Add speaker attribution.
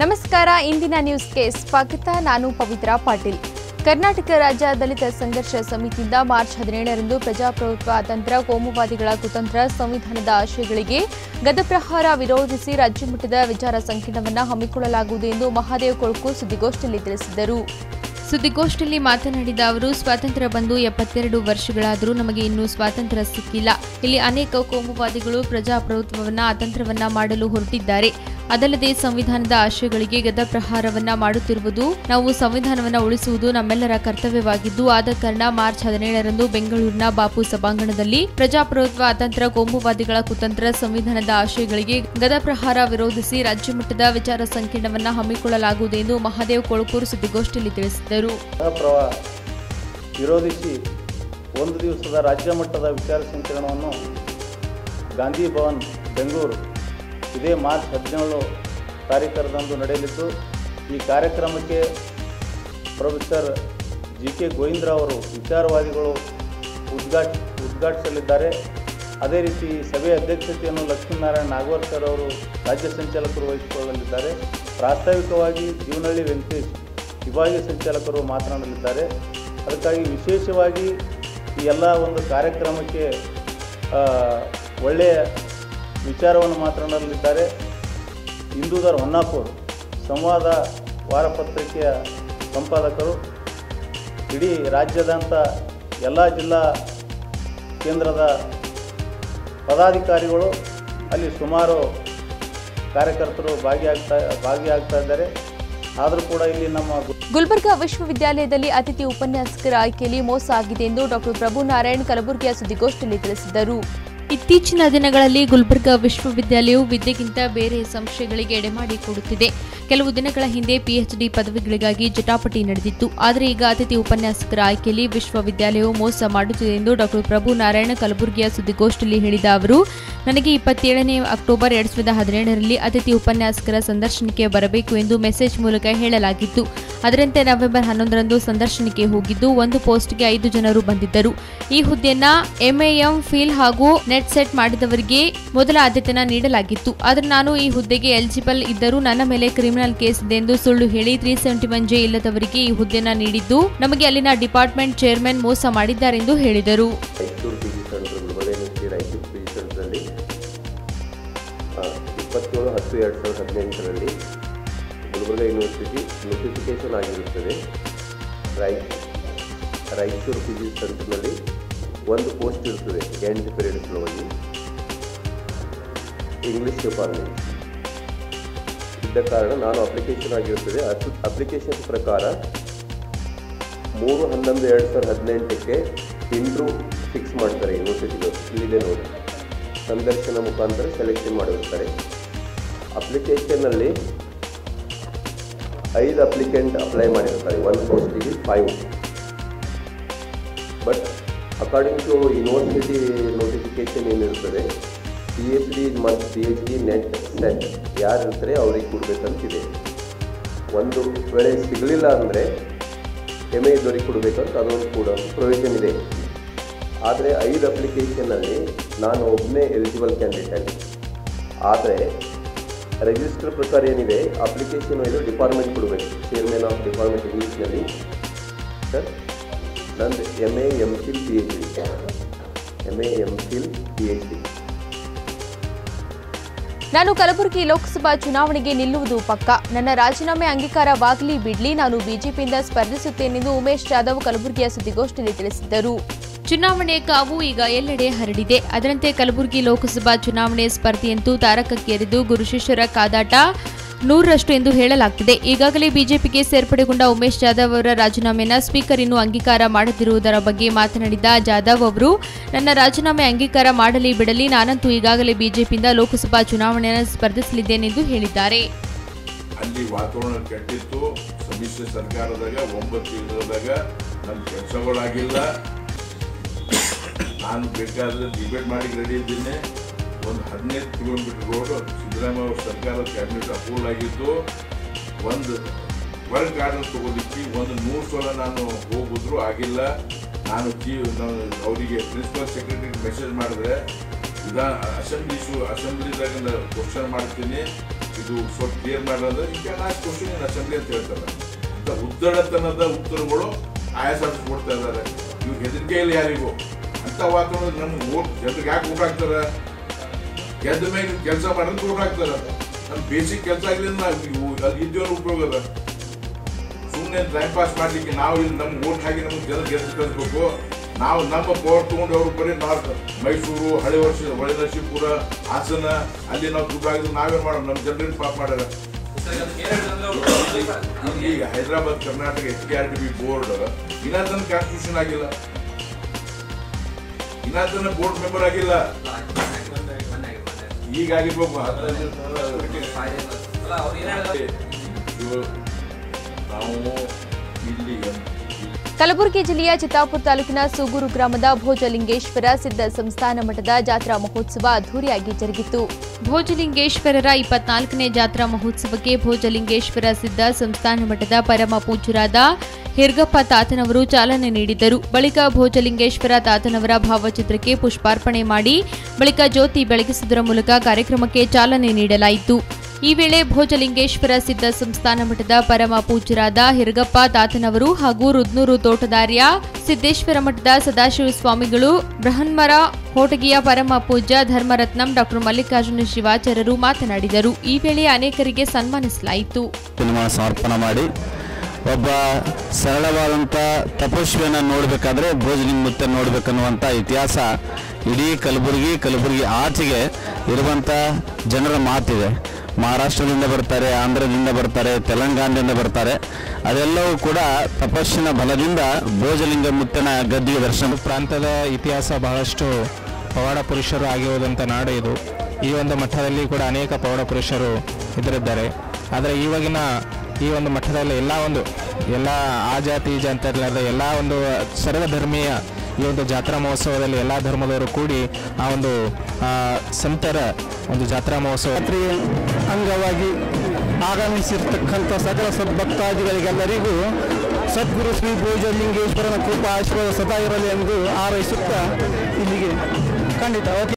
Speaker 1: ನಮಸ್ಕಾರ, ಇಂದಿನ ನ್ಯೂಸ್ಗೆ ಸ್ವಾಗತ. ನಾನು ಪವಿತ್ರ ಪಾಟೀಲ್. ಕರ್ನಾಟಕ ರಾಜ್ಯ ದಲಿತ ಸಂಘರ್ಷ ಸಮಿತಿಯಿಂದ ಮಾರ್ಚ್ ಹದಿನೇಳರಂದು ಪ್ರಜಾಪ್ರಭುತ್ವ ತಂತ್ರ, ಕೋಮುವಾದಿಗಳ ಕುತಂತ್ರ ಸಂವಿಧಾನದ ಆಶಯಗಳಿಗೆ ಗದಪ್ರಹಾರ ವಿರೋಧಿಸಿ ರಾಜ್ಯಮಟ್ಟದ ವಿಚಾರ ಸಂಕಿರಣವನ್ನು ಹಮ್ಮಿಕೊಳ್ಳಲಾಗುವುದು ಎಂದು ಮಹಾದೇವ್ ಕೊಳ್ಕು ಸುದ್ದಿಗೋಷ್ಠಿಯಲ್ಲಿ ತಿಳಿಸಿದರು ಸುದ್ದಿಗೋಷ್ಠಿಯಲ್ಲಿ ಮಾತನಾಡಿದ ಅವರು, ಸ್ವಾತಂತ್ರ್ಯ ಬಂದು ಎಪ್ಪತ್ತೆರಡು ವರ್ಷಗಳಾದರೂ ನಮಗೆ ಇನ್ನೂ ಸ್ವಾತಂತ್ರ್ಯ ಸಿಕ್ಕಿಲ್ಲ. ಇಲ್ಲಿ ಅನೇಕ ಕೋಮುವಾದಿಗಳು ಪ್ರಜಾಪ್ರಭುತ್ವವನ್ನ, ಅತಂತ್ರವನ್ನ ಮಾಡಲು ಹೊರಟಿದ್ದಾರೆ. ಅದಲ್ಲದೆ ಸಂವಿಧಾನದ ಆಶಯಗಳಿಗೆ ಗದಪ್ರಹಾರವನ್ನ ಮಾಡುತ್ತಿರುವುದು, ನಾವು ಸಂವಿಧಾನವನ್ನ ಉಳಿಸುವುದು ನಮ್ಮೆಲ್ಲರ ಕರ್ತವ್ಯವಾಗಿದ್ದು, ಆದ ಕಾರಣ ಮಾರ್ಚ್ ಹದಿನೇಳರಂದು ಬೆಂಗಳೂರಿನ ಬಾಪು ಸಭಾಂಗಣದಲ್ಲಿ ಪ್ರಜಾಪ್ರಭುತ್ವ, ಅತಂತ್ರ, ಕೋಮುವಾದಿಗಳ ಕುತಂತ್ರ ಸಂವಿಧಾನದ ಆಶಯಗಳಿಗೆ ಗದಪ್ರಹಾರ ವಿರೋಧಿಸಿ ರಾಜ್ಯ ಮಟ್ಟದ ವಿಚಾರ ಸಂಕಿರಣವನ್ನ ಹಮ್ಮಿಕೊಳ್ಳಲಾಗುವುದು ಎಂದು ಮಹಾದೇವ್ ಕೊಳಕೂರು ಸುದ್ದಿಗೋಷ್ಠಿಯಲ್ಲಿ ತಿಳಿಸಿದರು
Speaker 2: ಪ್ರವಾಹ ವಿರೋಧಿಸಿ ಒಂದು ದಿವಸದ ರಾಜ್ಯ ಮಟ್ಟದ ವಿಚಾರ ಸಂಕಿರಣವನ್ನು ಗಾಂಧಿ ಭವನ್, ಬೆಂಗಳೂರು, ಇದೇ ಮಾರ್ಚ್ ಹದಿನೇಳು ತಾರೀಕರದಂದು ನಡೆಯಲಿದ್ದು, ಈ ಕಾರ್ಯಕ್ರಮಕ್ಕೆ ಪ್ರೊಫೆಸರ್ ಜಿ ಕೆ ಗೋವಿಂದ್ರ ಅವರು ವಿಚಾರವಾದಿಗಳು ಉದ್ಘಾಟ, ಉದ್ಘಾಟಿಸಲಿದ್ದಾರೆ. ಅದೇ ರೀತಿ ಸಭೆಯ ಅಧ್ಯಕ್ಷತೆಯನ್ನು ಲಕ್ಷ್ಮೀನಾರಾಯಣ ನಾಗವರ್ಕರ್ ಅವರು ರಾಜ್ಯ ಸಂಚಾಲಕರು ವಹಿಸಿಕೊಳ್ಳಲಿದ್ದಾರೆ. ಪ್ರಾಸ್ತಾವಿಕವಾಗಿ ಜೀವನಹಳ್ಳಿ ವೆಂಕಟೇಶ್ ವಿಭಾಗೀಯ ಸಂಚಾಲಕರು ಮಾತನಾಡಲಿದ್ದಾರೆ. ಅದಕ್ಕಾಗಿ ವಿಶೇಷವಾಗಿ ಈ ಎಲ್ಲ ಒಂದು ಕಾರ್ಯಕ್ರಮಕ್ಕೆ ಒಳ್ಳೆಯ ವಿಚಾರವನ್ನು ಮಾತನಾಡಲಿದ್ದಾರೆ. ಹಿಂದೂದರ್ ಹೊನ್ನಾಪುರ್ ಸಂವಾದ ವಾರಪತ್ರಿಕೆಯ ಸಂಪಾದಕರು, ಇಡೀ ರಾಜ್ಯದಂಥ ಎಲ್ಲ ಜಿಲ್ಲಾ ಕೇಂದ್ರದ ಪದಾಧಿಕಾರಿಗಳು ಅಲ್ಲಿ ಸುಮಾರು ಕಾರ್ಯಕರ್ತರು ಭಾಗಿಯಾಗ್ತಾ ಭಾಗಿಯಾಗ್ತಾ ಇದ್ದಾರೆ. ಆದರೂ ಕೂಡ ಇಲ್ಲಿ ನಮ್ಮ
Speaker 1: ಗುಲ್ಬರ್ಗಾ ವಿಶ್ವವಿದ್ಯಾಲಯದಲ್ಲಿ ಅತಿಥಿ ಉಪನ್ಯಾಸಕರ ಆಯ್ಕೆಯಲ್ಲಿ ಮೋಸ ಆಗಿದೆ ಎಂದು ಡಾಕ್ಟರ್ ಪ್ರಭು ನಾರಾಯಣ್ ಕಲಬುರಗಿಯ ಸುದ್ದಿಗೋಷ್ಠಿಯಲ್ಲಿ ತಿಳಿಸಿದರು ಇತ್ತೀಚಿನ ದಿನಗಳಲ್ಲಿ ಗುಲ್ಬರ್ಗಾ ವಿಶ್ವವಿದ್ಯಾಲಯವು ವಿದ್ಯೆಗಿಂತ ಬೇರೆ ಸಂಶಯಗಳಿಗೆ ಎಡೆಮಾಡಿಕೊಡುತ್ತಿದೆ ಕೆಲವು ದಿನಗಳ ಹಿಂದೆ ಪಿಎಚ್ಡಿ ಪದವಿಗಳಿಗಾಗಿ ಜಟಾಪಟಿ ನಡೆದಿತ್ತು. ಆದರೆ ಈಗ ಅತಿಥಿ ಉಪನ್ಯಾಸಕರ ಆಯ್ಕೆಯಲ್ಲಿ ವಿಶ್ವವಿದ್ಯಾಲಯವು ಮೋಸ ಮಾಡುತ್ತಿದೆ ಎಂದು ಡಾಕ್ಟರ್ ಪ್ರಭು ನಾರಾಯಣ ಕಲಬುರಗಿಯ ಸುದ್ದಿಗೋಷ್ಠಿಯಲ್ಲಿ ಹೇಳಿದ ಅವರು, ನನಗೆ ಇಪ್ಪತ್ತೇಳನೇ ಅಕ್ಟೋಬರ್ ಎರಡ್ ಸಾವಿರದ ಹದಿನೇಳರಲ್ಲಿ ಅತಿಥಿ ಉಪನ್ಯಾಸಕರ ಸಂದರ್ಶನಕ್ಕೆ ಬರಬೇಕು ಎಂದು ಮೆಸೇಜ್ ಮೂಲಕ ಹೇಳಲಾಗಿತ್ತು. ಅದರಂತೆ ನವೆಂಬರ್ ಹನ್ನೊಂದರಂದು ಸಂದರ್ಶನಕ್ಕೆ ಹೋಗಿದ್ದು ಒಂದು ಪೋಸ್ಟ್ಗೆ ಐದು ಜನರು ಬಂದಿದ್ದರು. ಈ ಹುದ್ದೆಯನ್ನ ಎಂಎಎಂ ಫೀಲ್ ಹಾಗೂ ನೆಟ್ ಸೆಟ್ ಮಾಡಿದವರಿಗೆ ಮೊದಲ ಆದ್ಯತೆನ ನೀಡಲಾಗಿತ್ತು. ಆದರೆ ನಾನು ಈ ಹುದ್ದೆಗೆ ಎಲಿಜಿಬಲ್ ಇದ್ದರೂ ನನ್ನ ಮೇಲೆ ಕ್ರಿಮಿನಲ್ ಕೇಸ್ ಇದೆ ಎಂದು ಸುಳ್ಳು ಹೇಳಿ ತ್ರೀ ಸೆವೆಂಟಿ ಒನ್ ಜೆ ಇಲ್ಲದವರಿಗೆ ಈ ಹುದ್ದೆಯನ್ನು ನೀಡಿದ್ದು ನಮಗೆ ಅಲ್ಲಿನ ಡಿಪಾರ್ಟ್ಮೆಂಟ್ ಚೇರ್ಮನ್ ಮೋಸ ಮಾಡಿದ್ದಾರೆಂದು ಹೇಳಿದರು.
Speaker 3: ಇಪ್ಪತ್ತೇಳು, ಹತ್ತು, ಎರಡು ಸಾವಿರದ ಹದಿನೆಂಟರಲ್ಲಿ ಗುಲ್ಬರ್ಗ ಯೂನಿವರ್ಸಿಟಿ ನೋಟಿಫಿಕೇಶನ್ ಆಗಿರುತ್ತದೆ. ರೈ ರಾಯಚೂರು ಫಿಸಿಕ್ಸ್ ಸೆಂಟರ್ನಲ್ಲಿ ಒಂದು ಪೋಸ್ಟ್ ಇರ್ತದೆ ಎಂಟು ಪೀರಿಯಡ್ ಸಲುವಾಗಿ ಇಂಗ್ಲೀಷ್ ಡಿಪಾರ್ಟ್ಮೆಂಟ್ ಇದ್ದ ಕಾರಣ ನಾನು ಅಪ್ಲಿಕೇಶನ್ ಆಗಿರುತ್ತದೆ. ಅಪ್ಲಿಕೇಶನ್ ಪ್ರಕಾರ ಮೂರು ಹನ್ನೊಂದು ಎರಡು ಸಾವಿರದ ಹದಿನೆಂಟಕ್ಕೆ ಇಂಟ್ರೂ ಫಿಕ್ಸ್ ಮಾಡ್ತಾರೆ ಯೂನಿವರ್ಸಿಟಿಗಳು ಇಲ್ಲಿದೆ ನೋಡಿ. ಸಂದರ್ಶನ ಮುಖಾಂತರ ಸೆಲೆಕ್ಷನ್ ಮಾಡಿರ್ತಾರೆ ಅಪ್ಲಿಕೇಶನ್ನಲ್ಲಿ ಐದು ಅಪ್ಲಿಕೆಂಟ್ ಅಪ್ಲೈ ಮಾಡಿರ್ತಾರೆ. One ಪೋಸ್ಟಿಗೆ five but according to university notification ಏನಿರ್ತದೆ ಪಿ ಎಚ್ ಡಿ ಮತ್ತು P H D NET NET ಯಾರು ಇರ್ತಾರೆ ಅವ್ರಿಗೆ ಕೊಡಬೇಕಂತಿದೆ. ಒಂದು ವೇಳೆ ಸಿಗಲಿಲ್ಲ ಅಂದರೆ ಎಂ ಎ ಇದ್ದವರಿಗೆ ಕೊಡಬೇಕಂತ ಅದೊಂದು ಕೂಡ ಪ್ರೊವಿಷನ್ ಇದೆ. ಆದರೆ ಐದು ಅಪ್ಲಿಕೇಶನಲ್ಲಿ ನಾನು ಒಬ್ಬನೇ ಎಲಿಜಿಬಲ್ ಕ್ಯಾಂಡಿಡೇಟ್ ಆದರೆ ರಿಜಿಸ್ಟರ್ ಪ್ರಕಾರ ಏನಿದೆ ಅಪ್ಲಿಕೇಶನ್ ಇದು ಡಿಪಾರ್ಟ್ಮೆಂಟ್ ಕೊಡಬೇಕು. ಚೇರ್ಮನ್ ಆಫ್ ಡಿಪಾರ್ಟ್ಮೆಂಟ್ ಇಂಗ್ಲೀಷ್ನಲ್ಲಿ ಸರ್ ನಂದು M A M Phil P H D M A M Phil P H D
Speaker 1: ನಾನು ಕಲಬುರಗಿ ಲೋಕಸಭಾ ಚುನಾವಣೆಗೆ ನಿಲ್ಲುವುದು ಪಕ್ಕ. ನನ್ನ ರಾಜೀನಾಮೆ ಅಂಗೀಕಾರವಾಗಲಿ ಬಿಡ್ಲಿ. ನಾನು ಬಿಜೆಪಿಯಿಂದ ಸ್ಪರ್ಧಿಸುತ್ತೇನೆಂದು ಉಮೇಶ್ ಜಾಧವ್ ಕಲಬುರಗಿಯ ಸುದ್ದಿಗೋಷ್ಠಿಯಲ್ಲಿ ತಿಳಿಸಿದರು ಚುನಾವಣೆ ಕಾವು ಈಗ ಎಲ್ಲೆಡೆ ಹರಡಿದೆ. ಅದರಂತೆ ಕಲಬುರಗಿ ಲೋಕಸಭಾ ಚುನಾವಣೆ ಸ್ಪರ್ಧೆಯಂತೂ ತಾರಕಕ್ಕೇರಿದ್ದು ಗುರುಶಿಷ್ಯರ ಕಾದಾಟ ನೂರರಷ್ಟು ಎಂದು ಹೇಳಲಾಗ್ತಿದೆ. ಈಗಾಗಲೇ ಬಿಜೆಪಿಗೆ ಸೇರ್ಪಡೆಗೊಂಡ ಉಮೇಶ್ ಜಾಧವ್ ಅವರ ರಾಜೀನಾಮೆಯನ್ನು ಸ್ಪೀಕರ್ ಇನ್ನೂ ಅಂಗೀಕಾರ ಮಾಡದಿರುವುದರ ಬಗ್ಗೆ ಮಾತನಾಡಿದ ಜಾಧವ್ ಅವರು, ನನ್ನ ರಾಜೀನಾಮೆ ಅಂಗೀಕಾರ ಮಾಡಲಿ ಬಿಡಲಿ, ನಾನಂತೂ ಈಗಾಗಲೇ ಬಿಜೆಪಿಯಿಂದ ಲೋಕಸಭಾ ಚುನಾವಣೆಯನ್ನು ಸ್ಪರ್ಧಿಸಲಿದ್ದೇನೆಂದು ಹೇಳಿದ್ದಾರೆ.
Speaker 4: ಅಲ್ಲಿ ವಾತಾವರಣ ಕೆಟ್ಟಿತ್ತು. ಸರ್ಕಾರದಾಗ, ಒಂಬತ್ತು ಕೆಲಸಗಳಾಗಿಲ್ಲ. ನಾನು ಬೇಕಾದರೆ ಡಿಬೇಟ್ ಮಾಡಿ ರೆಡಿ ಇದ್ದೀನಿ. ಒಂದು ಹದಿನೈದು ಕಿಲೋಮೀಟರ್ ರೋಡ್ ಸಿದ್ದರಾಮಯ್ಯ ಅವ್ರ ಸರ್ಕಾರ ಕ್ಯಾಬಿನೆಟ್ ಅಪ್ರೂವಲ್ ಆಗಿದ್ದು, ಒಂದು ವರ್ಕ್ ಆರ್ಡರ್ ತೊಗೋದಿಕ್ಕೆ ಒಂದು ನೂರು ಸಲ ನಾನು ಹೋಗಿದ್ರು ಆಗಿಲ್ಲ. ನಾನು ನಾನು ಅವರಿಗೆ ಪ್ರಿನ್ಸಿಪಲ್ ಸೆಕ್ರೆಟರಿಗೆ ಮೆಸೇಜ್ ಮಾಡಿದ್ರೆ ವಿಧಾನ ಅಸೆಂಬ್ಲಿ ಇಶ್ಯೂ ಅಸೆಂಬ್ಲಿದಾಗ ಕ್ವಶನ್ ಮಾಡ್ತೀನಿ. ಇದು ಸ್ವಲ್ಪ ಕ್ಲಿಯರ್ ಮಾಡೋದು ಈಗ ನಾಲ್ಕು ಕ್ವಶನ್ ಏನು ಅಸೆಂಬ್ಲಿ ಅಂತ ಹೇಳ್ತಾರೆ. ಅಂತ ಉದ್ದಡತನದ ಉತ್ತರಗಳು ಆಯಾಸ ಕೊಡ್ತಾ ಇದ್ದಾರೆ. ಇವ್ರು ಹೆದರಿಕೆ ಇಲ್ಲ ವಾತಾವರಣ ನಮ್ಗೆ ಓಟ್ ಜನರಿಗೆ ಯಾಕೆ ಓಟ್ ಹಾಕ್ತಾರ? ಗೆದ್ದ ಮೇಲೆ ಕೆಲಸ ಮಾಡಿದ್ರೆ ಓಟ್ ಹಾಕ್ತಾರ. ನಮ್ಮ ಬೇಸಿಕ್ ಕೆಲಸ ಆಗಲಿಲ್ಲ ನಾವು ಇದ್ದೇವ್ರ ಉಪಯೋಗ ಅದ. ಸುಮ್ಮನೆ ಟೈಮ್ ಪಾಸ್ ಮಾಡ್ಲಿಕ್ಕೆ ನಾವು ಇಲ್ಲಿ ನಮ್ಗೆ ಓಟ್ ಹಾಕಿ ನಮ್ಗೆ ಜನ ಗೆದ್ದು ಕಳಿಸ್ಬೇಕು. ನಾವು ನಮ್ಮ ಪವರ್ ತೊಗೊಂಡು ಅವರು ಬರೀ ನಾರ್ತ್ ಮೈಸೂರು, ಹಳೆ ವರ್ಷ ಹೊಳೆ ನರಸೀಪುರ ಹಾಸನ, ಅಲ್ಲಿ ನಾವು ದುಡ್ಡು ಆಗಿದ್ರು ನಾವೇ ಮಾಡೋಣ ನಮ್ಮ ಜನರಿಗೆ ಪಾಪ ಮಾಡ್ಯಾರ. ಈಗ Hyderabad, Karnataka H K R T B board ಇನ್ನ ತನ್ನ ಕಾನ್ಸ್ಟಿಟ್ಯೂಷನ್ ಆಗಿಲ್ಲ. ಇನ್ನ ಬೋರ್ಡ್ ಮೆಂಬರ್ ಆಗಿಲ್ಲ. ಈಗ ಆಗಿರ್ಬೇಕು ಹದಿನೈದು ಇದು ನಾವು ಇಲ್ಲಿ
Speaker 1: ಕಲಬುರಗಿ ಜಿಲ್ಲೆಯ ಚಿತ್ತಾಪುರ ತಾಲೂಕಿನ ಸೂಗೂರು ಗ್ರಾಮದ ಭೋಜಲಿಂಗೇಶ್ವರ ಸಿದ್ಧ ಸಂಸ್ಥಾನ ಮಠದ ಜಾತ್ರಾ ಮಹೋತ್ಸವ ಅದ್ದೂರಿಯಾಗಿ ಜರುಗಿತು. ಭೋಜಲಿಂಗೇಶ್ವರರ ಇಪ್ಪತ್ನಾಲ್ಕನೇ ಜಾತ್ರಾ ಮಹೋತ್ಸವಕ್ಕೆ ಭೋಜಲಿಂಗೇಶ್ವರ ಸಿದ್ಧ ಸಂಸ್ಥಾನ ಮಠದ ಪರಮ ಪೂಜ್ಯರಾದ ಹಿರ್ಗಪ್ಪ ತಾತನವರು ಚಾಲನೆ ನೀಡಿದರು. ಬಳಿಕ ಭೋಜಲಿಂಗೇಶ್ವರ ತಾತನವರ ಭಾವಚಿತ್ರಕ್ಕೆ ಪುಷ್ಪಾರ್ಪಣೆ ಮಾಡಿ, ಬಳಿಕ ಜ್ಯೋತಿ ಬೆಳಗಿಸುವುದರ ಮೂಲಕ ಕಾರ್ಯಕ್ರಮಕ್ಕೆ ಚಾಲನೆ ನೀಡಲಾಯಿತು. ಈ ವೇಳೆ ಭೋಜಲಿಂಗೇಶ್ವರ ಸಿದ್ಧ ಸಂಸ್ಥಾನ ಮಠದ ಪರಮ ಪೂಜ್ಯರಾದ ಹಿರಗಪ್ಪ ತಾತನವರು ಹಾಗೂ ರುದ್ನೂರು ತೋಟದಾರ್ಯ ಸಿದ್ದೇಶ್ವರ ಮಠದ ಸದಾಶಿವ ಸ್ವಾಮಿಗಳು, ಬೃಹನ್ಮರ ಹೋಟಗಿಯ ಪರಮ ಪೂಜ್ಯ ಧರ್ಮರತ್ನಂ ಡಾಕ್ಟರ್ ಮಲ್ಲಿಕಾರ್ಜುನ ಶಿವಾಚಾರ್ಯರು ಮಾತನಾಡಿದರು. ಈ ವೇಳೆ ಅನೇಕರಿಗೆ ಸನ್ಮಾನಿಸಲಾಯಿತು.
Speaker 5: ಮಾಡಿ ಒಬ್ಬ ಸರಳವಾದಂಥ ತಪಸ್ವಿಯನ್ನು ನೋಡಬೇಕಾದ್ರೆ ಭೋಜನಿಂಗ್ ಮುತ್ತ ನೋಡಬೇಕನ್ನುವಂಥ ಇತಿಹಾಸ ಇಡೀ ಕಲಬುರಗಿ ಕಲಬುರಗಿ ಆಚೆಗೆ ಇರುವಂಥ ಜನರ ಮಾತಿದೆ. ಮಹಾರಾಷ್ಟ್ರದಿಂದ ಬರ್ತಾರೆ, ಆಂಧ್ರದಿಂದ ಬರ್ತಾರೆ, ತೆಲಂಗಾಣದಿಂದ ಬರ್ತಾರೆ. ಅದೆಲ್ಲವೂ ಕೂಡ ತಪಸ್ಸಿನ ಬಲದಿಂದ ಭೋಜಲಿಂಗ ಮುತ್ತನ ಗದ್ದಿಗೆ ದರ್ಶನ
Speaker 6: ಪ್ರಾಂತದ ಇತಿಹಾಸ ಬಹಳಷ್ಟು ಪವಾಡ ಪುರುಷರು ಆಗಿರುವುದಂಥ ನಾಡು ಇದು. ಈ ಒಂದು ಮಠದಲ್ಲಿ ಕೂಡ ಅನೇಕ ಪವಾಡ ಪುರುಷರು ಇದರಿದ್ದಾರೆ ಆದರೆ ಇವಾಗಿನ ಈ ಒಂದು ಮಠದಲ್ಲಿ ಎಲ್ಲ ಒಂದು, ಎಲ್ಲ ಆ ಜಾತಿ ಜಾತಿ ಎಲ್ಲ ಒಂದು ಸರ್ವಧರ್ಮೀಯ ಈ ಒಂದು ಜಾತ್ರಾ ಮಹೋತ್ಸವದಲ್ಲಿ ಎಲ್ಲ ಧರ್ಮದವರು ಕೂಡಿ ಆ ಒಂದು ಸಂತರ ಒಂದು ಜಾತ್ರಾ ಮಹೋತ್ಸವ
Speaker 5: ಅಂಗವಾಗಿ ಆಗಮಿಸಿರ್ತಕ್ಕಂಥ ಸಕಲ ಸದ್ಭಕ್ತಾದಿಗಳಿಗೆಲ್ಲರಿಗೂ ಸದ್ಗುರು ಶ್ರೀ ಭೋಜಲಿಂಗೇಶ್ವರನ ಕೃಪಾ ಆಶೀರ್ವಾದ ಸದಾ ಇರಲಿ ಎಂದು ಹಾರೈಸುತ್ತಾ ಇಲ್ಲಿಗೆ ಖಂಡಿತ. ಓಕೆ.